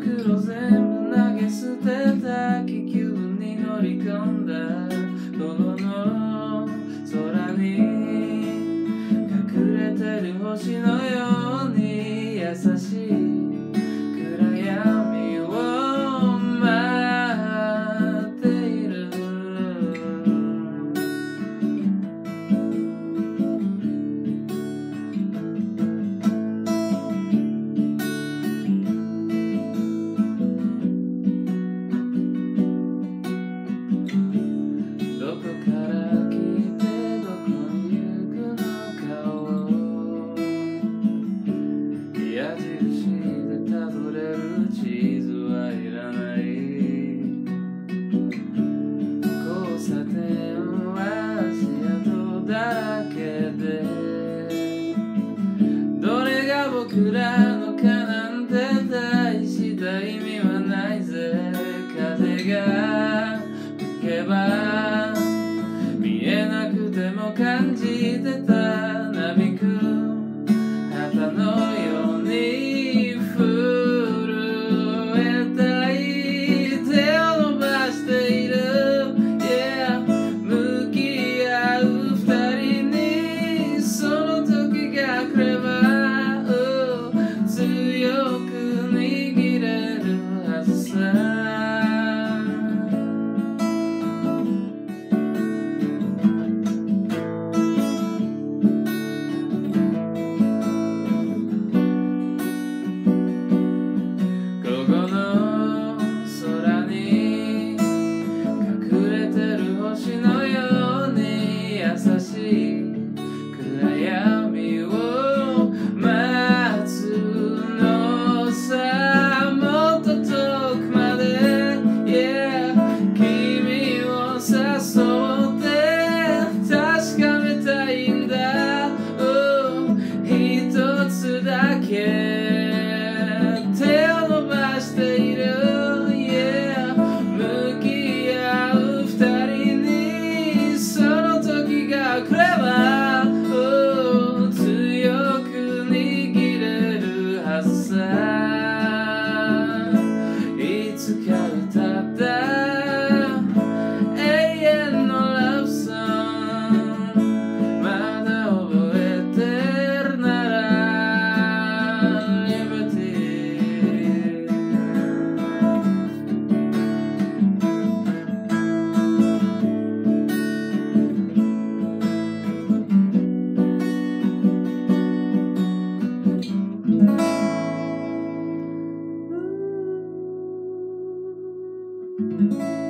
袋全部投げ捨てた気球に乗り込んだ。このの空に。隠れてる星のように優しい。僕らの蚊なんて大した意味はないぜ。風が吹けば inside. Música